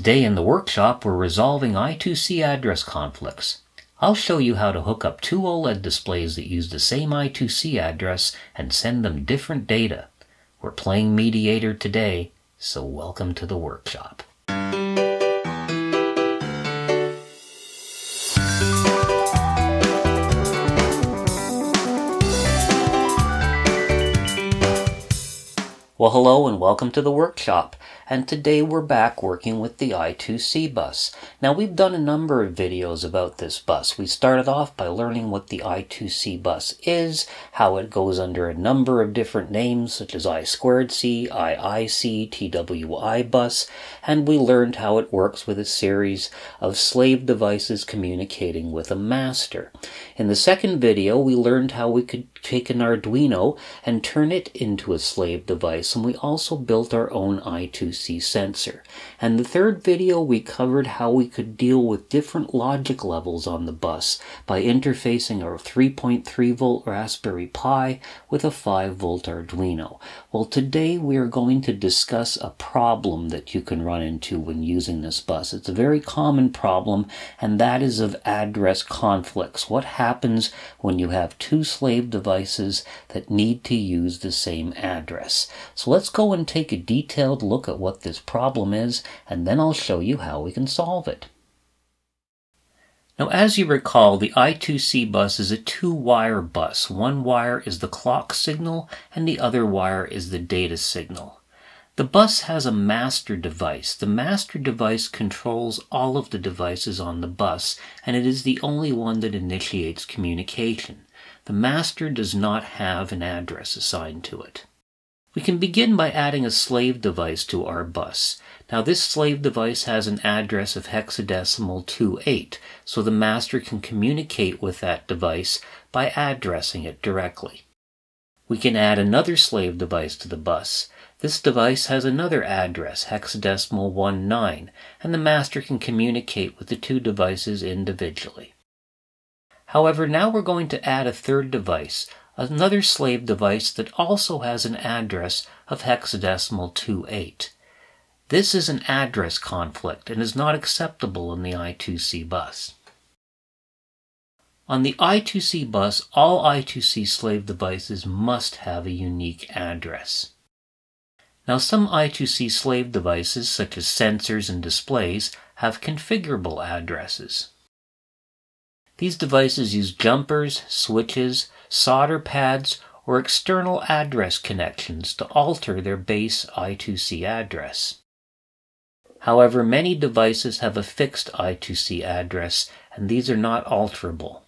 Today in the workshop, we're resolving I2C address conflicts. I'll show you how to hook up two OLED displays that use the same I2C address and send them different data. We're playing mediator today, so welcome to the workshop. Well, hello and welcome to the workshop. And today we're back working with the I2C bus. Now, we've done a number of videos about this bus. We started off by learning what the I2C bus is, how it goes under a number of different names, such as I squared C, IIC, TWI bus, and we learned how it works with a series of slave devices communicating with a master. In the second video, we learned how we could take an Arduino and turn it into a slave device, and we also built our own I2C sensor. And the third video, we covered how we could deal with different logic levels on the bus by interfacing our 3.3 volt Raspberry Pi with a 5 volt Arduino. Well, today we are going to discuss a problem that you can run into when using this bus. It's a very common problem, and that is of address conflicts. What happens when you have two slave devices that need to use the same address. So let's go and take a detailed look at what this problem is, and then I'll show you how we can solve it. Now, as you recall, the I2C bus is a two wire bus. One wire is the clock signal, and the other wire is the data signal. The bus has a master device. The master device controls all of the devices on the bus, and it is the only one that initiates communication the master does not have an address assigned to it. We can begin by adding a slave device to our bus. Now this slave device has an address of hexadecimal 28, so the master can communicate with that device by addressing it directly. We can add another slave device to the bus. This device has another address, hexadecimal 19, and the master can communicate with the two devices individually. However, now we're going to add a third device, another slave device that also has an address of hexadecimal 28. This is an address conflict and is not acceptable in the I2C bus. On the I2C bus, all I2C slave devices must have a unique address. Now, some I2C slave devices, such as sensors and displays, have configurable addresses. These devices use jumpers, switches, solder pads, or external address connections to alter their base I2C address. However, many devices have a fixed I2C address, and these are not alterable.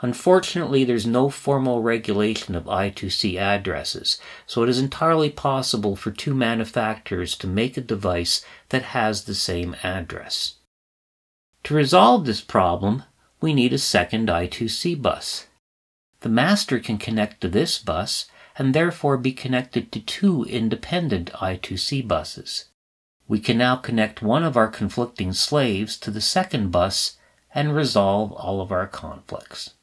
Unfortunately, there's no formal regulation of I2C addresses, so it is entirely possible for two manufacturers to make a device that has the same address. To resolve this problem, we need a second I2C bus. The master can connect to this bus and therefore be connected to two independent I2C buses. We can now connect one of our conflicting slaves to the second bus and resolve all of our conflicts.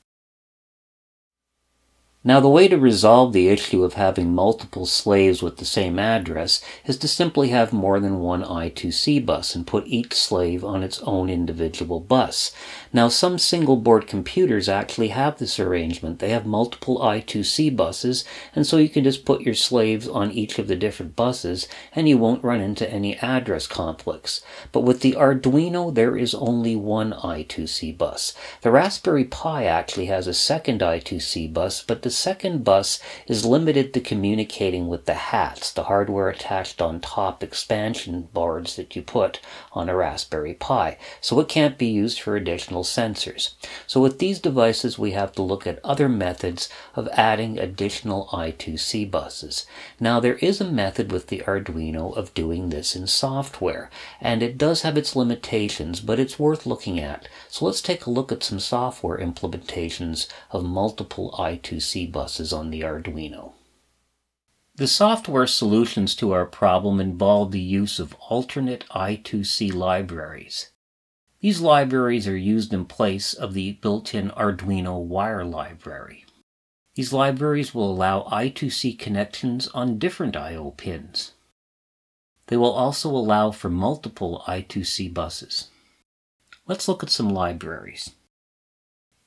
Now, the way to resolve the issue of having multiple slaves with the same address is to simply have more than one I2C bus and put each slave on its own individual bus. Now, some single board computers actually have this arrangement. They have multiple I2C buses, and so you can just put your slaves on each of the different buses and you won't run into any address conflicts. But with the Arduino, there is only one I2C bus. The Raspberry Pi actually has a second I2C bus, but the second bus is limited to communicating with the hats, the hardware attached on top expansion boards that you put on a Raspberry Pi, so it can't be used for additional sensors. So with these devices, we have to look at other methods of adding additional I2C buses. Now there is a method with the Arduino of doing this in software, and it does have its limitations, but it's worth looking at. So let's take a look at some software implementations of multiple I2C buses on the Arduino. The software solutions to our problem involve the use of alternate I2C libraries. These libraries are used in place of the built-in Arduino wire library. These libraries will allow I2C connections on different I.O. pins. They will also allow for multiple I2C buses. Let's look at some libraries.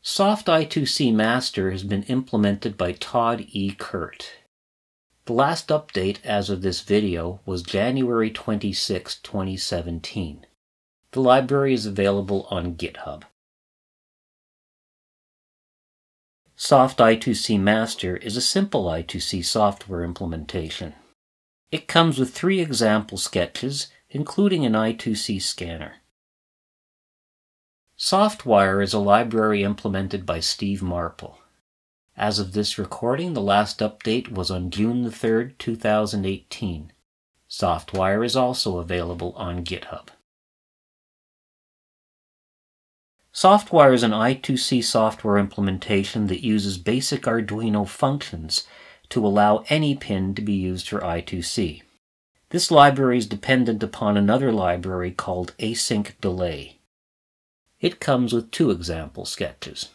Soft I2C Master has been implemented by Tod E. Kurt. The last update as of this video was January 26, 2017. The library is available on GitHub. Soft I2C Master is a simple I2C software implementation. It comes with three example sketches, including an I2C scanner. Softwire is a library implemented by Steve Marple. As of this recording, the last update was on June 3, 2018. Softwire is also available on GitHub. Softwire is an I2C software implementation that uses basic Arduino functions to allow any pin to be used for I2C. This library is dependent upon another library called Async Delay. It comes with two example sketches.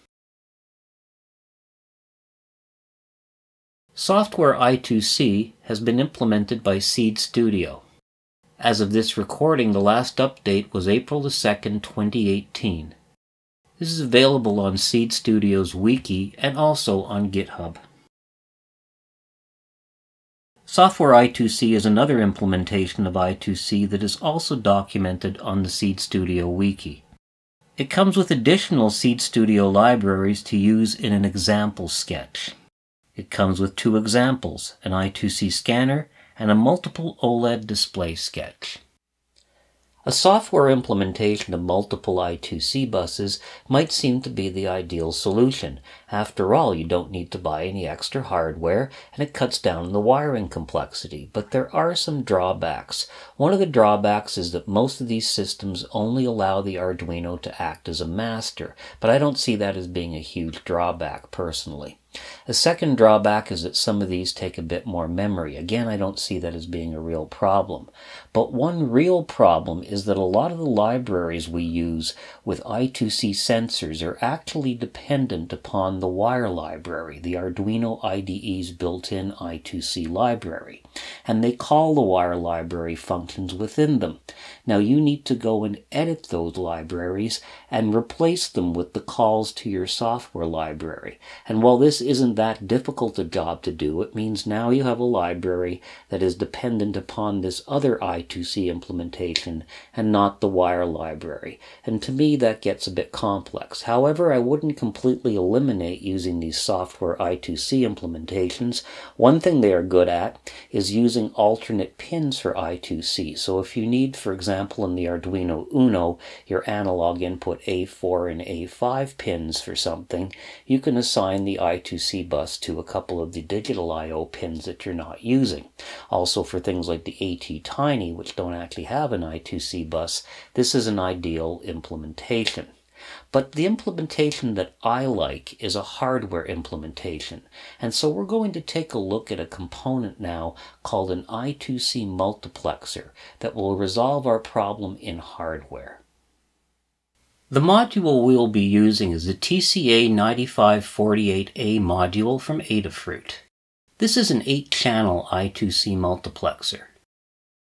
Software I2C has been implemented by Seeed Studio. As of this recording, the last update was April 2, 2018. This is available on Seeed Studio's wiki and also on GitHub. Software I2C is another implementation of I2C that is also documented on the Seeed Studio wiki. It comes with additional Seeed Studio libraries to use in an example sketch. It comes with two examples, an I2C scanner and a multiple OLED display sketch. A software implementation of multiple I2C buses might seem to be the ideal solution. After all, you don't need to buy any extra hardware and it cuts down on the wiring complexity. But there are some drawbacks. One of the drawbacks is that most of these systems only allow the Arduino to act as a master, but I don't see that as being a huge drawback personally. A second drawback is that some of these take a bit more memory. Again, I don't see that as being a real problem. But one real problem is that a lot of the libraries we use with I2C sensors are actually dependent upon the wire library, the Arduino IDE's built-in I2C library. And they call the wire library functions within them. Now you need to go and edit those libraries and replace them with the calls to your software library. And while this isn't that difficult a job to do, it means now you have a library that is dependent upon this other I2C implementation and not the wire library. And to me, that gets a bit complex. However, I wouldn't completely eliminate using these software I2C implementations. One thing they are good at is using alternate pins for I2C. So if you need, for example, in the Arduino Uno, your analog input A4 and A5 pins for something, you can assign the I2C bus to a couple of the digital I.O. pins that you're not using. Also for things like the ATtiny, which don't actually have an I2C bus, this is an ideal implementation. But the implementation that I like is a hardware implementation. And so we're going to take a look at a component now called an I2C multiplexer that will resolve our problem in hardware. The module we will be using is the TCA9548A module from Adafruit. This is an 8-channel I2C multiplexer.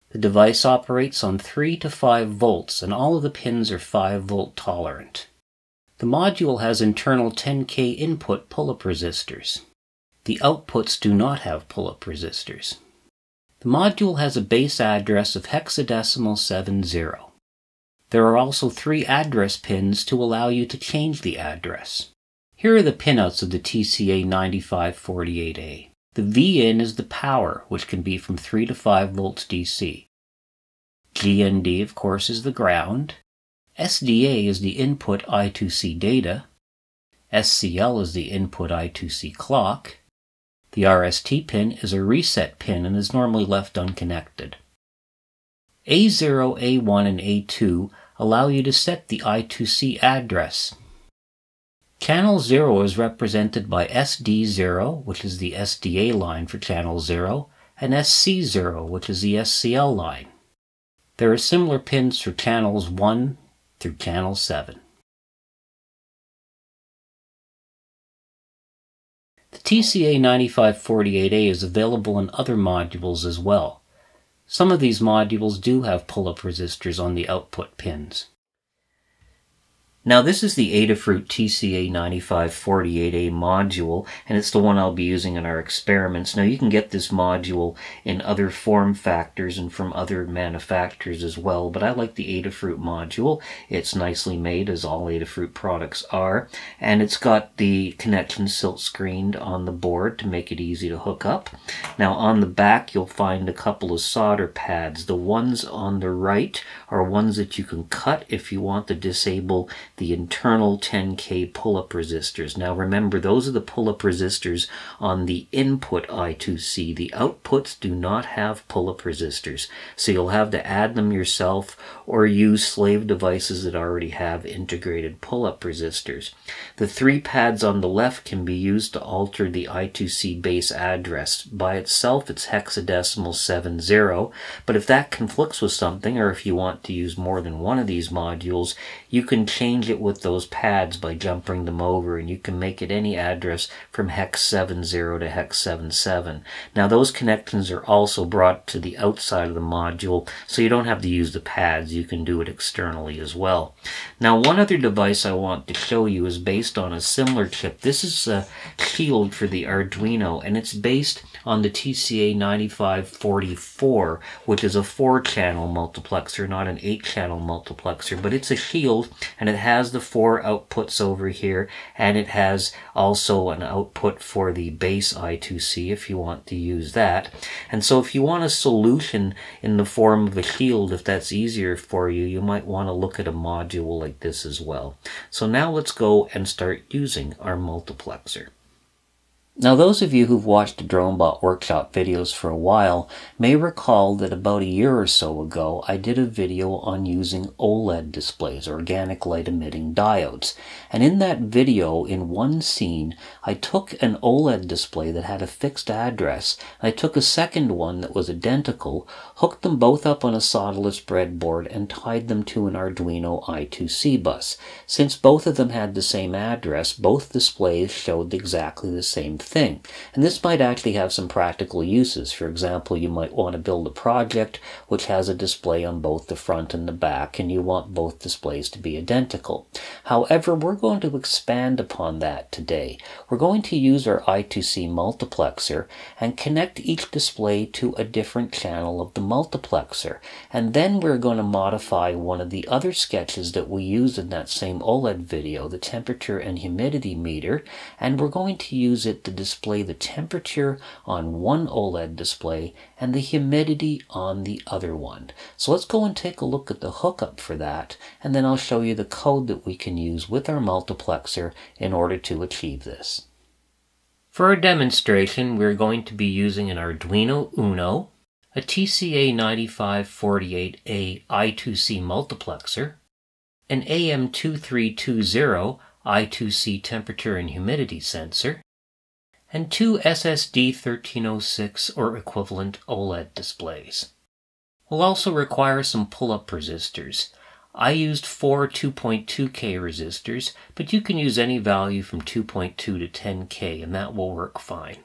The device operates on 3 to 5 volts and all of the pins are 5 volt tolerant. The module has internal 10K input pull-up resistors. The outputs do not have pull-up resistors. The module has a base address of hexadecimal 70. There are also three address pins to allow you to change the address. Here are the pinouts of the TCA9548A. The VIN is the power, which can be from 3 to 5 volts DC. GND, of course, is the ground. SDA is the input I2C data. SCL is the input I2C clock. The RST pin is a reset pin and is normally left unconnected. A0, A1, and A2 allow you to set the I2C address. Channel 0 is represented by SD0, which is the SDA line for channel 0, and SC0, which is the SCL line. There are similar pins for channels 1 through channel 7. The TCA9548A is available in other modules as well. Some of these modules do have pull-up resistors on the output pins. Now this is the Adafruit TCA9548A module, and it's the one I'll be using in our experiments. Now you can get this module in other form factors and from other manufacturers as well, but I like the Adafruit module. It's nicely made, as all Adafruit products are, and it's got the connection silk screened on the board to make it easy to hook up. Now on the back you'll find a couple of solder pads. The ones on the right are ones that you can cut if you want to disable the internal 10K pull-up resistors. Now remember, those are the pull-up resistors on the input I2C. The outputs do not have pull-up resistors, so you'll have to add them yourself or use slave devices that already have integrated pull-up resistors. The three pads on the left can be used to alter the I2C base address. By itself, it's hexadecimal 70, but if that conflicts with something, or if you want to use more than one of these modules, you can change it with those pads by jumping them over, and you can make it any address from hex 70 to hex 77. Now, those connections are also brought to the outside of the module, so you don't have to use the pads. You can do it externally as well. Now, one other device I want to show you is based on a similar chip. This is a shield for the Arduino, and it's based on the TCA 9544, which is a four channel multiplexer, not an eight channel multiplexer, but it's a shield and it has the four outputs over here and it has also an output for the base I2C if you want to use that. And so if you want a solution in the form of a shield, if that's easier for you, you might want to look at a module like this as well. So now let's go and start using our multiplexer. Now those of you who've watched DroneBot workshop videos for a while may recall that about a year or so ago I did a video on using OLED displays, organic light emitting diodes. And in that video, in one scene, I took an OLED display that had a fixed address, I took a second one that was identical, hooked them both up on a solderless breadboard and tied them to an Arduino I2C bus. Since both of them had the same address, both displays showed exactly the same thing. And this might actually have some practical uses. For example, you might want to build a project which has a display on both the front and the back, and you want both displays to be identical. However, we're going to expand upon that today. We're going to use our I2C multiplexer and connect each display to a different channel of the multiplexer. And then we're going to modify one of the other sketches that we used in that same OLED video, the temperature and humidity meter, and we're going to use it to display the temperature on one OLED display and the humidity on the other one. So let's go and take a look at the hookup for that, and then I'll show you the code that we can use with our multiplexer in order to achieve this. For our demonstration, we're going to be using an Arduino Uno, a TCA9548A I2C multiplexer, an AM2320 I2C temperature and humidity sensor, and two SSD 1306 or equivalent OLED displays. We'll also require some pull-up resistors. I used four 2.2K resistors, but you can use any value from 2.2 to 10K and that will work fine.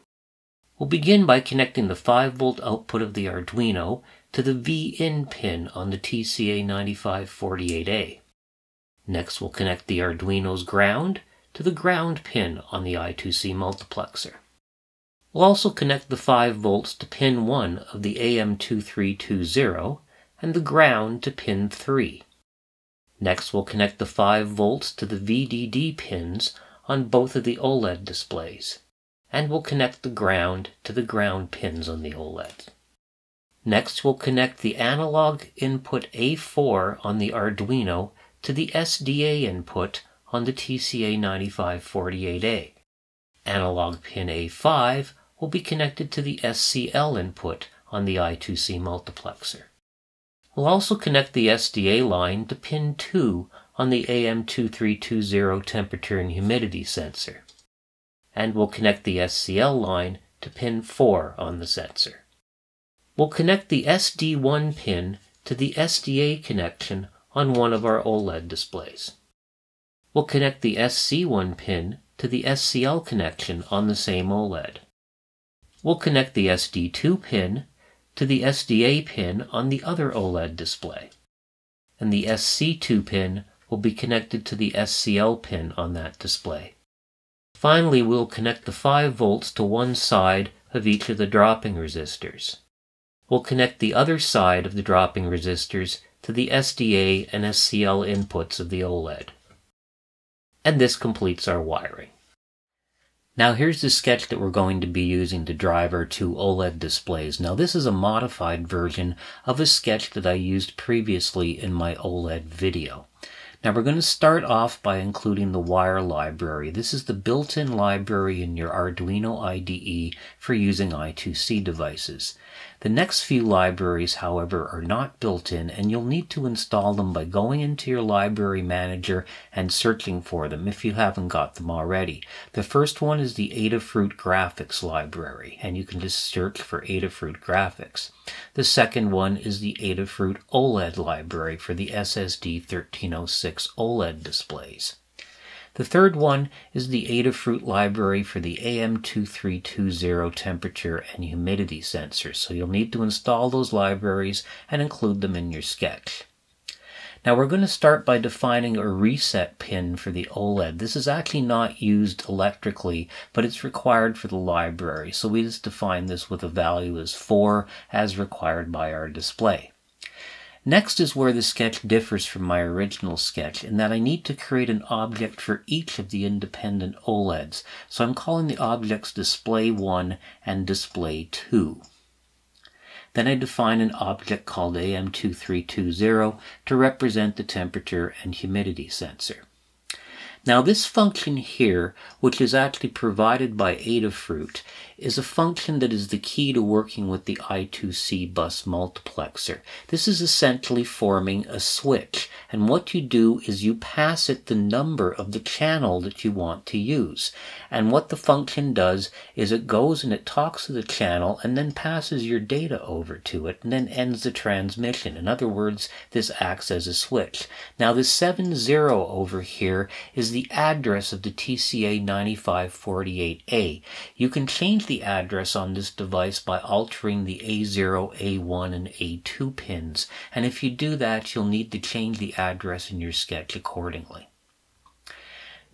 We'll begin by connecting the 5 volt output of the Arduino to the V-in pin on the TCA9548A. Next we'll connect the Arduino's ground to the ground pin on the I2C multiplexer. We'll also connect the 5 volts to pin 1 of the AM2320 and the ground to pin 3. Next we'll connect the 5 volts to the VDD pins on both of the OLED displays. And we'll connect the ground to the ground pins on the OLED. Next we'll connect the analog input A4 on the Arduino to the SDA input on the TCA9548A. Analog pin A5 will be connected to the SCL input on the I2C multiplexer. We'll also connect the SDA line to pin 2 on the AM2320 temperature and humidity sensor. And we'll connect the SCL line to pin 4 on the sensor. We'll connect the SD1 pin to the SDA connection on one of our OLED displays. We'll connect the SC1 pin to the SCL connection on the same OLED. We'll connect the SD2 pin to the SDA pin on the other OLED display. And the SC2 pin will be connected to the SCL pin on that display. Finally, we'll connect the 5 volts to one side of each of the dropping resistors. We'll connect the other side of the dropping resistors to the SDA and SCL inputs of the OLED. And this completes our wiring. Now here's the sketch that we're going to be using to drive our two OLED displays. Now this is a modified version of a sketch that I used previously in my OLED video. Now we're going to start off by including the wire library. This is the built-in library in your Arduino IDE for using I2C devices. The next few libraries, however, are not built in and you'll need to install them by going into your library manager and searching for them if you haven't got them already. The first one is the Adafruit Graphics library and you can just search for Adafruit Graphics. The second one is the Adafruit OLED library for the SSD 1306 OLED displays. The third one is the Adafruit library for the AM2320 temperature and humidity sensors. So you'll need to install those libraries and include them in your sketch. Now we're going to start by defining a reset pin for the OLED. This is actually not used electrically, but it's required for the library. So we just define this with a value as 4 as required by our display. Next is where the sketch differs from my original sketch in that I need to create an object for each of the independent OLEDs. So I'm calling the objects display 1 and display 2. Then I define an object called AM2320 to represent the temperature and humidity sensor. Now this function here, which is actually provided by Adafruit, is a function that is the key to working with the I2C bus multiplexer. This is essentially forming a switch, and what you do is you pass it the number of the channel that you want to use. And what the function does is it goes and it talks to the channel and then passes your data over to it and then ends the transmission. In other words, this acts as a switch. Now the 70 over here is the address of the TCA 9548A. You can change the address on this device by altering the A0, A1, and A2 pins, and if you do that, you'll need to change the address in your sketch accordingly.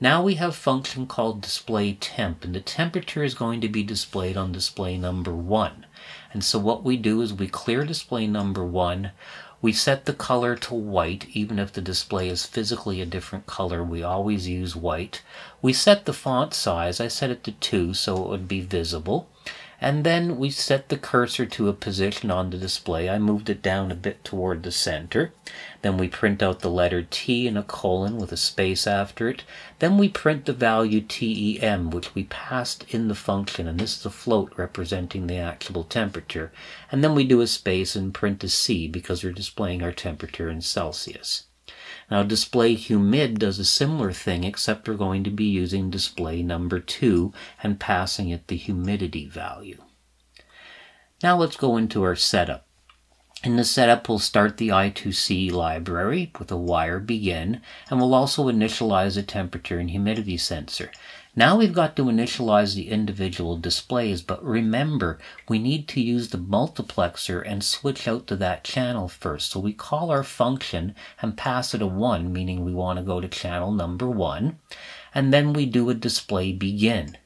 Now we have a function called display temp, and the temperature is going to be displayed on display number 1. And so what we do is we clear display number 1, we set the color to white, even if the display is physically a different color, we always use white. We set the font size, I set it to 2 so it would be visible. And then we set the cursor to a position on the display. I moved it down a bit toward the center. Then we print out the letter T in a colon with a space after it. Then we print the value TEM, which we passed in the function, and this is a float representing the actual temperature. And then we do a space and print a C because we're displaying our temperature in Celsius. Now display humid does a similar thing except we're going to be using display number 2 and passing it the humidity value. Now let's go into our setup. In the setup, we'll start the I2C library with a wire begin, and we'll also initialize a temperature and humidity sensor. Now we've got to initialize the individual displays, but remember, we need to use the multiplexer and switch out to that channel first. So we call our function and pass it a 1, meaning we want to go to channel number 1, and then we do a display begin.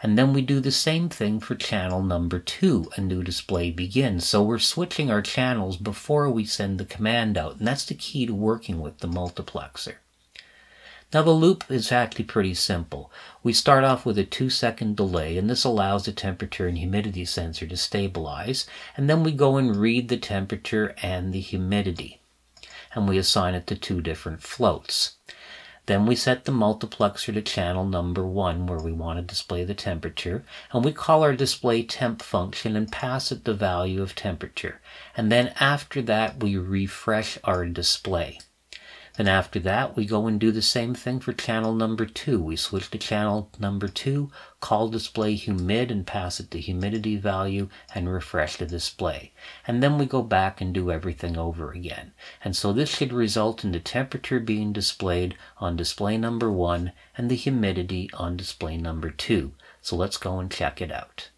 And then we do the same thing for channel number 2, a new display begins. So we're switching our channels before we send the command out, and that's the key to working with the multiplexer. Now the loop is actually pretty simple. We start off with a two second delay and this allows the temperature and humidity sensor to stabilize and then we go and read the temperature and the humidity and we assign it to two different floats. Then we set the multiplexer to channel number one where we want to display the temperature and we call our display temp function and pass it the value of temperature. And then after that we refresh our display. Then after that, we go and do the same thing for channel number two. We switch to channel number two, call display humid and pass it the humidity value and refresh the display. And then we go back and do everything over again. And so this should result in the temperature being displayed on display number one and the humidity on display number two. So let's go and check it out.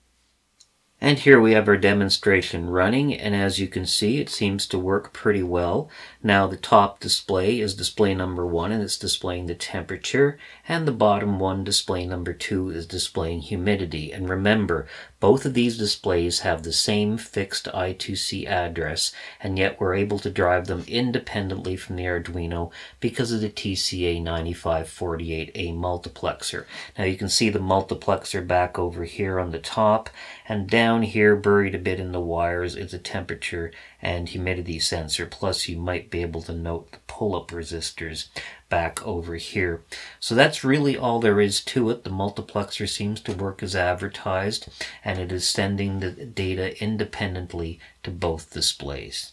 And here we have our demonstration running, and as you can see, it seems to work pretty well. Now the top display is display number one, and it's displaying the temperature, and the bottom one, display number two, is displaying humidity. And remember, both of these displays have the same fixed I2C address, and yet we're able to drive them independently from the Arduino because of the TCA9548A multiplexer. Now you can see the multiplexer back over here on the top, and down here, buried a bit in the wires, is a temperature and humidity sensor. Plus, you might be able to note the pull-up resistors back over here. So that's really all there is to it. The multiplexer seems to work as advertised, and it is sending the data independently to both displays.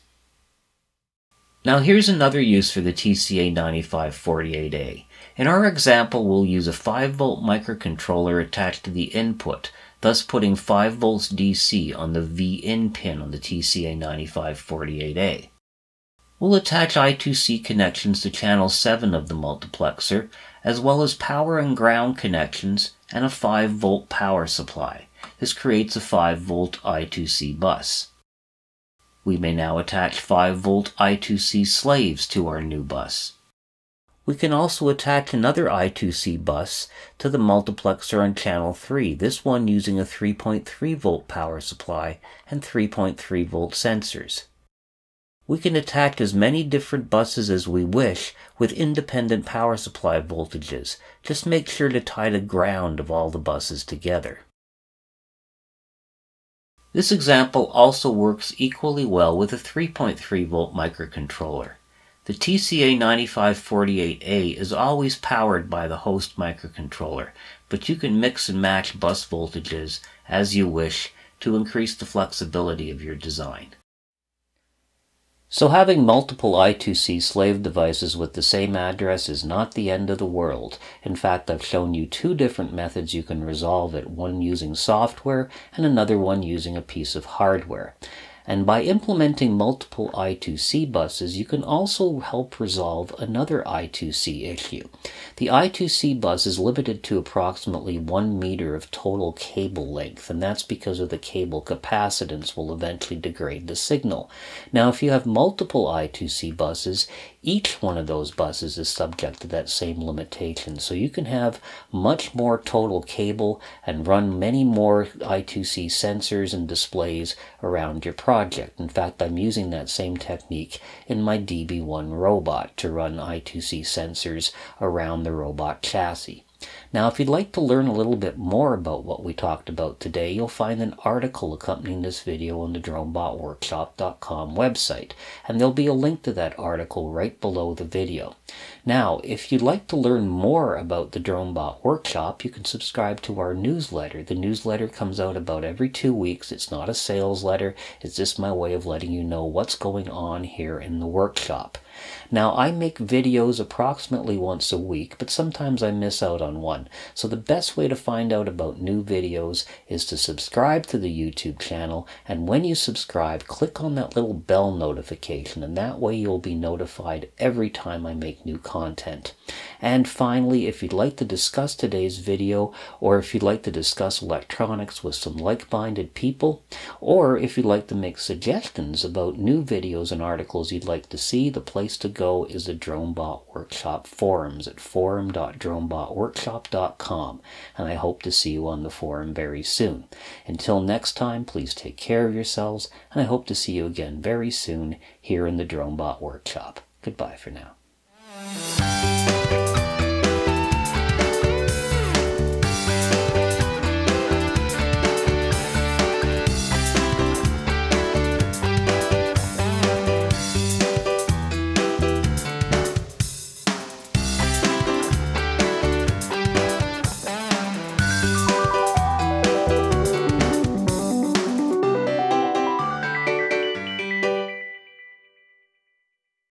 Now here's another use for the TCA9548A. In our example, we'll use a 5 volt microcontroller attached to the input thus putting 5 volts DC on the V-in pin on the TCA9548A. We'll attach I2C connections to channel 7 of the multiplexer, as well as power and ground connections and a 5 volt power supply. This creates a 5 volt I2C bus. We may now attach 5 volt I2C slaves to our new bus. We can also attach another I2C bus to the multiplexer on channel 3, this one using a 3.3 volt power supply and 3.3 volt sensors. We can attack as many different buses as we wish with independent power supply voltages. Just make sure to tie the ground of all the buses together. This example also works equally well with a 3.3 volt microcontroller. The TCA9548A is always powered by the host microcontroller, but you can mix and match bus voltages as you wish to increase the flexibility of your design. So having multiple I2C slave devices with the same address is not the end of the world. In fact, I've shown you two different methods you can resolve it, one using software and another one using a piece of hardware. And by implementing multiple I2C buses, you can also help resolve another I2C issue. The I2C bus is limited to approximately one meter of total cable length, and that's because of the cable capacitance will eventually degrade the signal. Now, if you have multiple I2C buses, each one of those buses is subject to that same limitation. So you can have much more total cable and run many more I2C sensors and displays around your project. In fact, I'm using that same technique in my DB1 robot to run I2C sensors around the robot chassis. Now, if you'd like to learn a little bit more about what we talked about today, you'll find an article accompanying this video on the DronebotWorkshop.com website, and there'll be a link to that article right below the video. Now, if you'd like to learn more about the DroneBot Workshop, you can subscribe to our newsletter. The newsletter comes out about every two weeks. It's not a sales letter, it's just my way of letting you know what's going on here in the workshop. Now, I make videos approximately once a week, but sometimes I miss out on one. So the best way to find out about new videos is to subscribe to the YouTube channel, and when you subscribe, click on that little bell notification, and that way you'll be notified every time I make new content. And finally, if you'd like to discuss today's video, or if you'd like to discuss electronics with some like-minded people, or if you'd like to make suggestions about new videos and articles you'd like to see, the place to go is the DroneBot Workshop forums at forum.dronebotworkshop.com, and I hope to see you on the forum very soon. Until next time, please take care of yourselves, and I hope to see you again very soon here in the DroneBot Workshop. Goodbye for now.